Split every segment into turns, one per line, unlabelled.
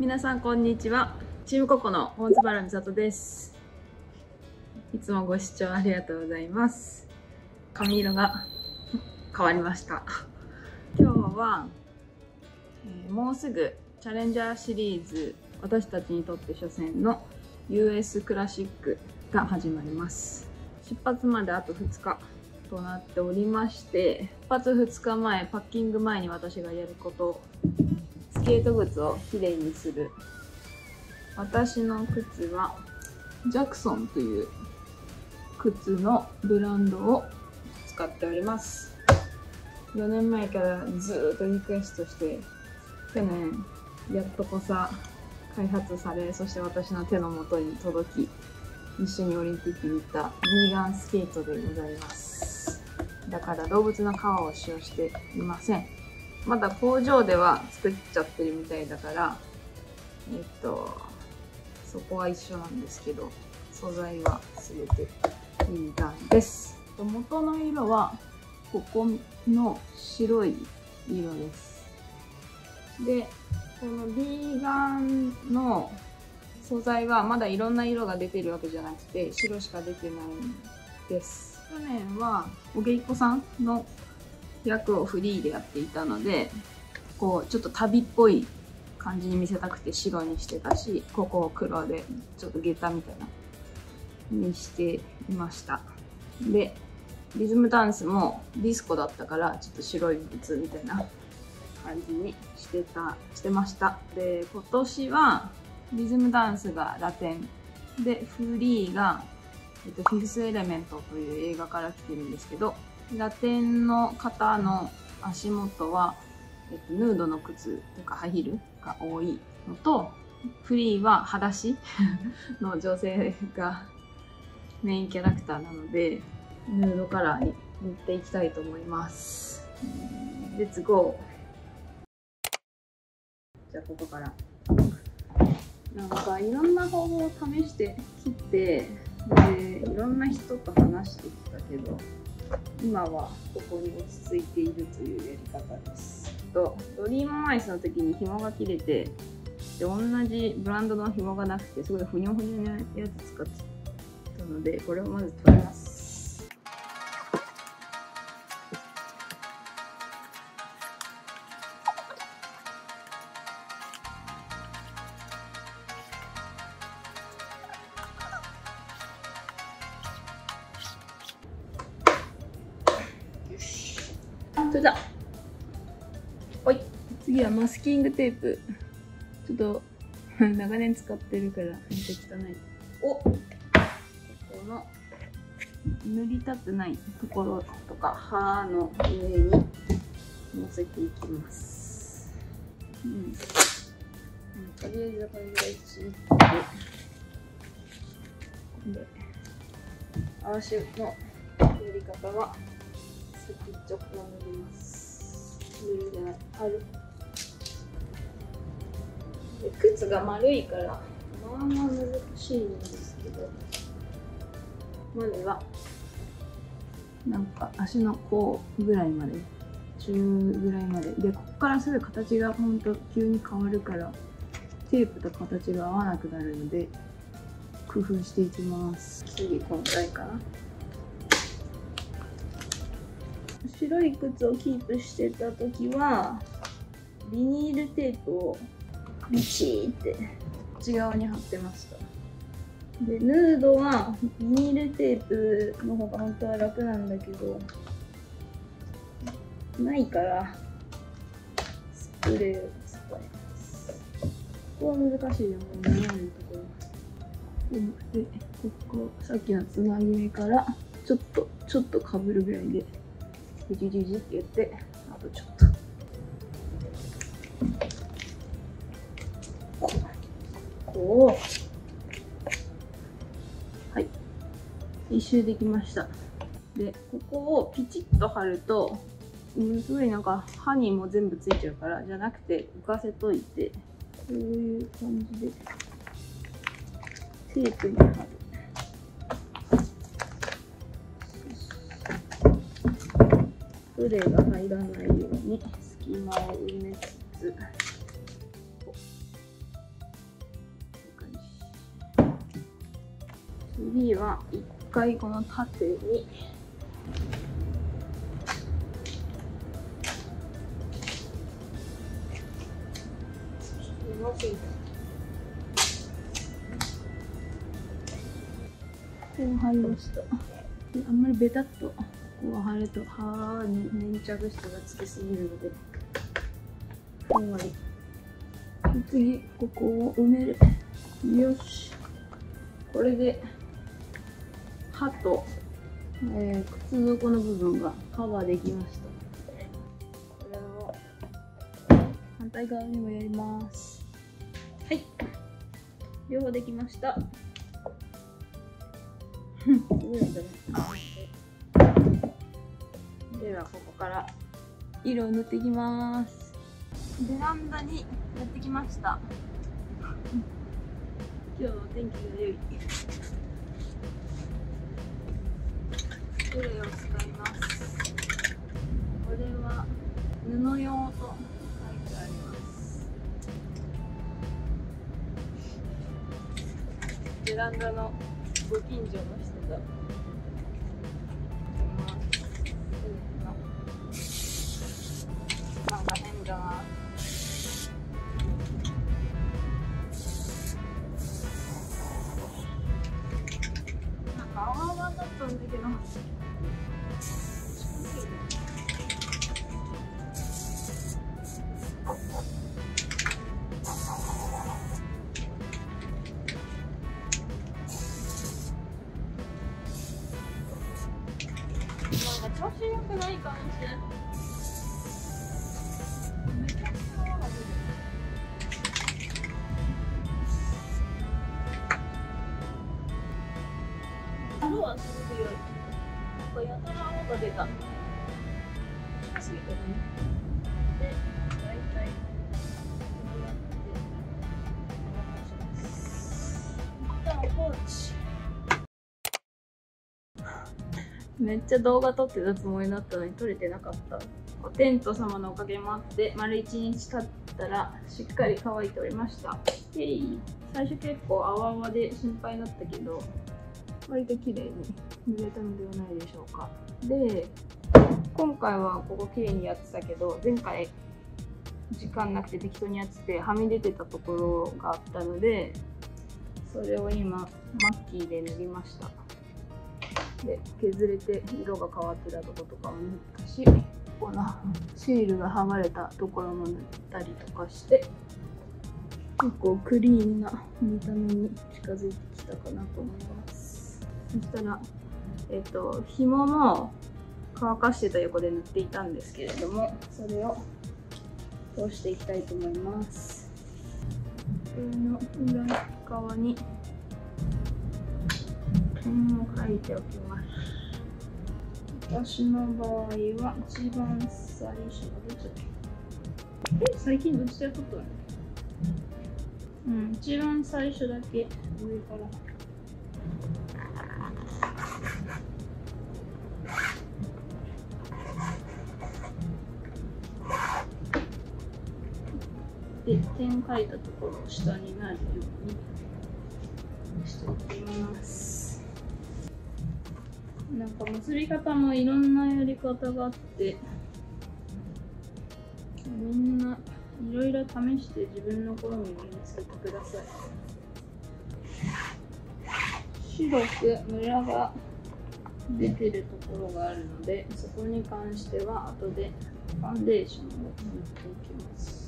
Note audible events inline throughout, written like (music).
皆さんこんにちは。チームココの大津原美里です。いつもご視聴ありがとうございます。髪色が変わりました。今日は、えー、もうすぐチャレンジャーシリーズ私たちにとって初戦の US クラシックが始まります。出発まであと2日となっておりまして出発2日前パッキング前に私がやることスケート靴をきれいにする。私の靴はジャクソンという靴のブランドを使っております。4年前からずっとリクエストして去年やっとこさ開発されそして私の手の元に届き一緒にオリンピックに行ったビーガンスケートでございます。だから動物の皮を使用していません。まだ工場では作っちゃってるみたいだからえっとそこは一緒なんですけど素材は全てビーガンです。元の色はここの白い色です。でこのビーガンの素材はまだいろんな色が出てるわけじゃなくて白しか出てないんです。去年はおげいこさんの役をフリーでやっていたのでこうちょっと旅っぽい感じに見せたくて白にしてたしここを黒でちょっと下駄みたいなにしていました。でリズムダンスもディスコだったからちょっと白い靴みたいな感じにしてたしてました。で今年はリズムダンスがラテン。でフリーが、えっと、フィフスエレメントという映画から来てるんですけどラテンの方の足元は、えっと、ヌードの靴とかハイヒールが多いのとフリーは裸足 (laughs) の女性がメインキャラクターなのでヌードカラーに塗っていきたいと思います。レッツゴーじゃあここから。なんかいろんな方法を試して切ってでいろんな人と話してきたけど今はここに落ち着いているというやり方です。とドリームアイスの時に紐が切れてで同じブランドの紐がなくてすごいふにょふにょなやつ使ってたのでこれをまず取ります。それだはい。次はマスキングテープ。ちょっと (laughs) 長年使ってるからめっちゃ汚い。お。ここの塗りたくないところとか歯の上に乗せていきます。うん。とりあえずこれぐらいちぎってで足の塗り方は先っちょから塗ります塗るじゃない貼る。で靴が丸いから。まあまあ難しいんですけど。まずはなんか足の甲ぐらいまで中ぐらいまで。でここからすぐ形がほんと急に変わるからテープと形が合わなくなるので工夫していきます。次今回かな。白い靴をキープしてた時はビニールテープをビチーって。内側に貼ってました。でヌードはビニールテープの方が本当は楽なんだけどないからスプレーを使います。ここは難しいよ。もう悩むところでここさっきのつなぎ目からちょっとちょっとかぶるぐらいでジジジジって言ってあとちょっと。こう。はい。一周できました。でここをピチッと貼るとすごいなんか歯にも全部ついちゃうからじゃなくて浮かせといてこういう感じで。テープに貼るスプレーが入らないように隙間を埋めつつ。次は一回この縦に。でう入りました。あんまりベタっと。こう貼ると歯に粘着質がつきすぎるのでふんわり次ここを埋める。よし。これで歯と、えー、靴底の部分がカバーできました。これを。反対側にもやりますはい。両方できました (laughs) ではここから色を塗っていきます。ベランダにやってきました。今日の天気が良い。スプレーを使います。これは布用と書いてあります。ベランダのご近所の人がなんか調子よくない感じ？はすごく良い。なんかやたら泡が出た。すぎたね。で、大体こうやって流します。一旦放置。めっちゃ動画撮ってたつもりだったのに撮れてなかったおテント様のおかげもあって丸一日経ったらしっかり乾いておりました最初結構泡々で心配だったけど割と綺麗に濡れたのではないでしょうか。で今回はここ綺麗にやってたけど前回時間なくて適当にやっててはみ出てたところがあったのでそれを今マッキーで塗りました。で削れて色が変わってたとことかも塗ったしこのシールが剥がれたところも塗ったりとかして結構クリーンな見た目に近づいてきたかなと思います。そしたらえっ、と紐も乾かしてた横で塗っていたんですけれどもそれを通していきたいと思いますこの裏側に点を書いておきます。私の場合は一番最初がどっちだっけえ、最近どっちで撮ったの？うん、一番最初だけ上から。点書いたところを下になるようにしておきます。なんか結び方もいろんなやり方があってみんないろいろ試して自分の好みに身につけてください白くムラが出てるところがあるのでそこに関しては後でファンデーションを塗っていきます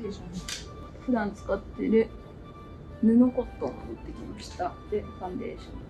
先にファンデーション普段使ってる布コットンを持ってきました。でファンデーション。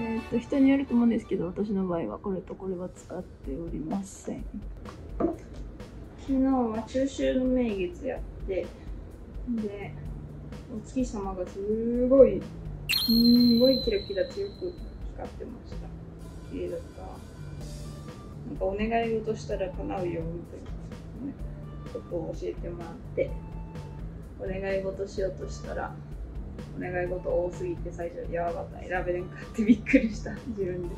えっと人によると思うんですけど私の場合はこれとこれは使っておりません。昨日は中秋の名月やってでお月様がすごいすごいキラキラ強く光ってました。綺麗だった。なんかお願い事したら叶うよみたいな、ね、ことを教えてもらってお願い事しようとしたらお願い事多すぎて最初やばかった選べれんかってびっくりした。自分で。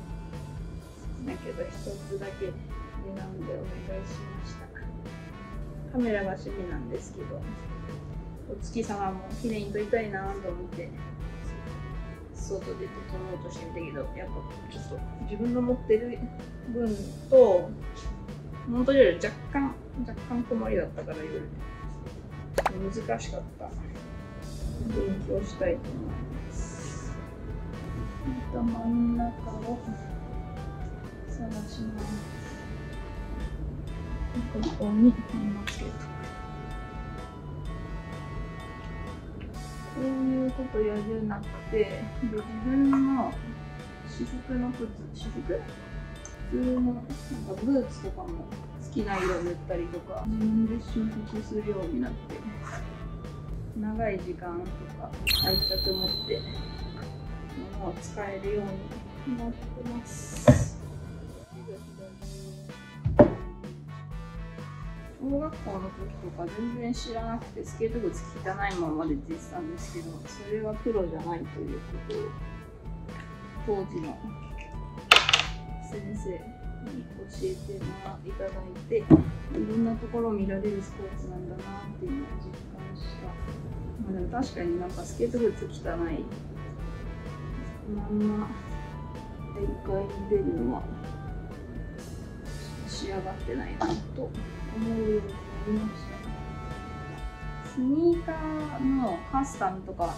だけど一つだけ選んでお願いしました。カメラが趣味なんですけどお月様も綺麗に撮りたいなと思って外出て撮ろうとしてみたけどやっぱちょっと自分の持ってる分と本当より若干若干困りだったから夜。難しかった。勉強したいと思います。また真ん中を探します。ここにつけとこういうことやるなくてで自分の私服の靴私服？普通のなんかブーツとかも好きな色塗ったりとか自分で修復するようになって長い時間とか愛着持って物を使えるようになってます。小学校の時とか全然知らなくてスケート靴汚いままで出てたんですけどそれはプロじゃないということを当時の先生に教えてもらいただいていろんなところを見られるスポーツなんだなっていうのを実感した、まあ、でも確かになんかスケート靴汚いまんま大会に出るのは仕上がってないなと。思うようになりましたスニーカーのカスタムとか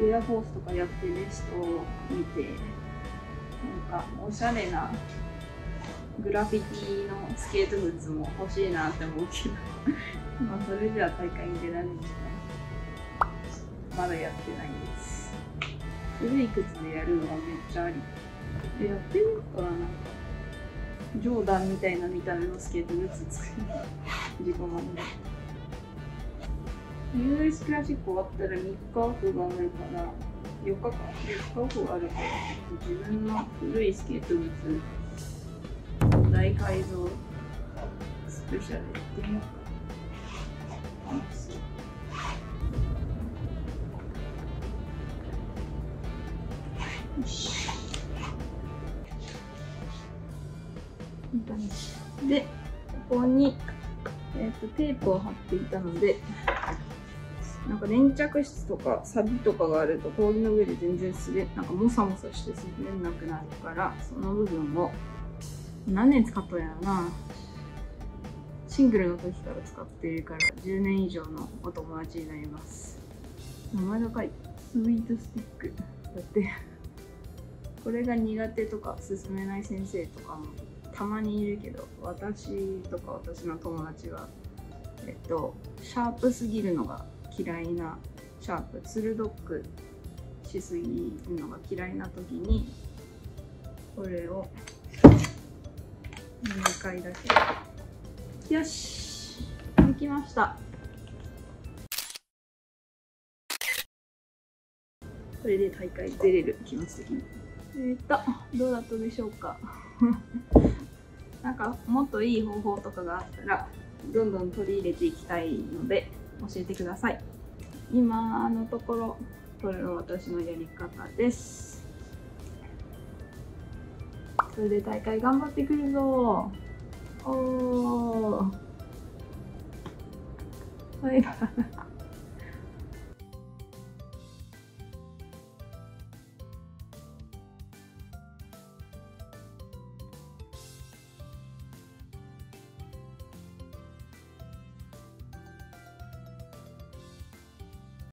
エアフォースとかやってる人を見てなんかおしゃれなグラフィティのスケート靴も欲しいなって思うけどまあそれじゃ大会に出られるかまだやってないです。古い靴でやるのがめっちゃあり。やってみようかな。なんかジョーダンみたいな見た目の (laughs) スケート靴作る自己満で US クラシック終わったら3日オフがあるから4日か4日オフがある。から自分の古いスケート靴。大改造。スペシャルやってみようか。テープを貼っていたのでなんか粘着質とかサビとかがあると氷の上で全然滑なんかモサモサして滑んなくなるからその部分を何年使ったんやろな。シングルの時から使っているから10年以上のお友達になります。名前が書いスイートスティック。だってこれが苦手とか進めない先生とかもたまにいるけど私とか私の友達はえっとシャープすぎるのが嫌いなシャープ鋭くしすぎるのが嫌いな時にこれを2回だけ。よしできました。これで大会出れる気持ち的にえー、っとどうだったでしょうか。(laughs) なんかもっといい方法とかがあったらどんどん取り入れていきたいので教えてください。今のところこれが私のやり方です。それで大会頑張ってくるぞ。おー。バイバイ